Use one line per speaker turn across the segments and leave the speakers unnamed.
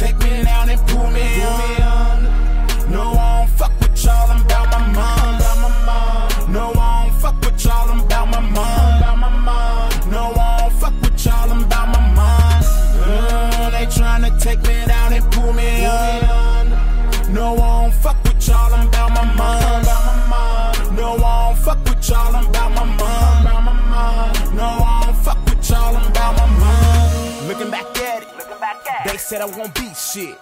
take me down and pull me on. No, I don't fuck with y'all, I'm about my mom. No, I don't fuck with y'all, I'm about my mom. No, I don't fuck with y'all, I'm about my mom. Uh, they tryna take me down and pull me on. No, I don't fuck with y'all, I'm about my mom. No, I don't fuck with y'all, I'm about my mom. They said I won't be shit.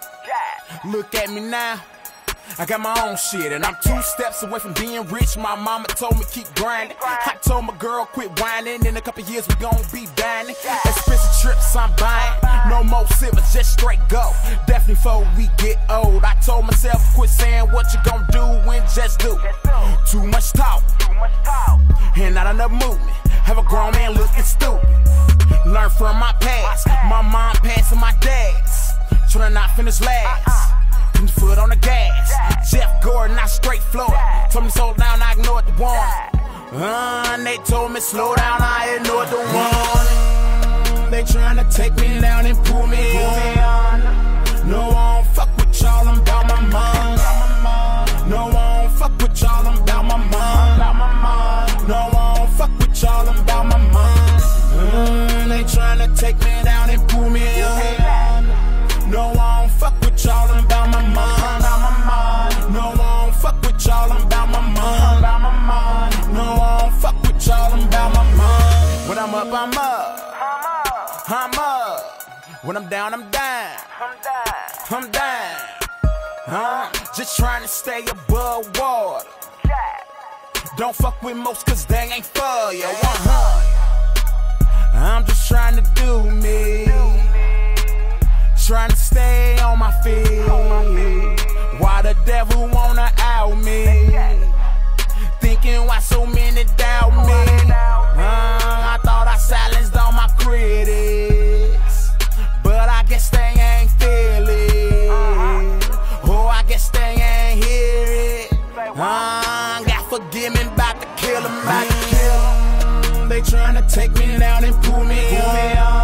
Look at me now. I got my own shit, and I'm two steps away from being rich. My mama told me keep grinding. I told my girl quit whining. In a couple years we gon' be dining. Expensive trips I'm buying. No more silver, just straight go. Definitely before we get old. I told myself quit saying what you gon' do and just do. Too much talk, and not enough movement. Have a grown man looking stupid. Learn from my past. Finish last. Put your foot on the gas. Jeff Gordon, not straight floor. Told me slow down, I ignored the warning. Uh, they told me slow down, I ignored the warning. They tryna take me down and pull I'm up, I'm up. I'm up. When I'm down, I'm down. I'm down. Huh? Just trying to stay above water. Don't fuck with most cause they ain't for you. 100. I'm just trying to do me. Trying to stay on my feet. Why the devil wanna out me? forgive me, about to kill him, about to kill him. They trying to take me down and pull me, pull me.